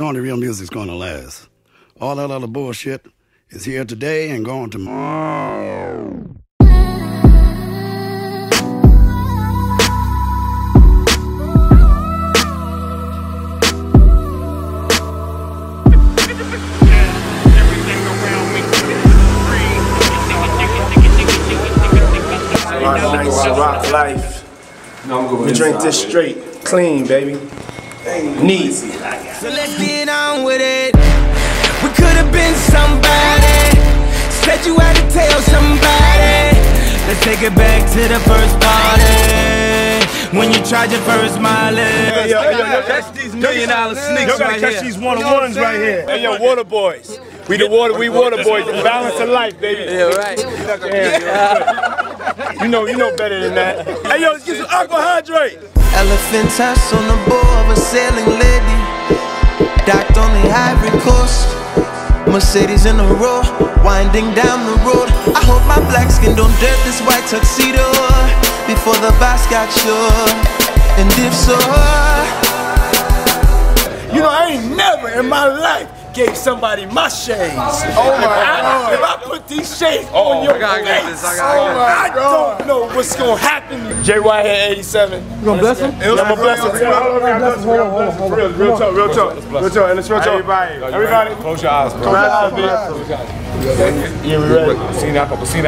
Only real music's gonna last. All that other bullshit is here today and gone tomorrow. Nice rock life. We drink this straight, clean, baby. Neat. So let's get on with it. We could have been somebody. Said you had to tell somebody. Let's take it back to the first party. When you tried your first mile. Hey, yo, hey, yo, yo, Catch these million dollar sneaks Yo, gotta right catch here. these one on ones right here. Hey, yo, water boys. We the water, we water boys. The balance of life, baby. Yeah, right. Yeah, you know, you know better than that. Hey, yo, let's get some aquahydrate. Elephant tusk on the bow Mercedes in a row, winding down the road. I hope my black skin don't dirt this white tuxedo before the bus got sure. And if so, You know, I ain't never in my life gave somebody my shades. Oh my god. If I put these shades on your I gotta get face, this, I gotta I don't know what's gonna happen. Jay Whitehead 87. You gonna bless him? I'm gonna bless him. Real, real talk, real talk. Real talk, and it's real talk. Everybody, everybody. Close your eyes, bro. Close your eyes, bitch. Yeah, we ready. Seen that, seen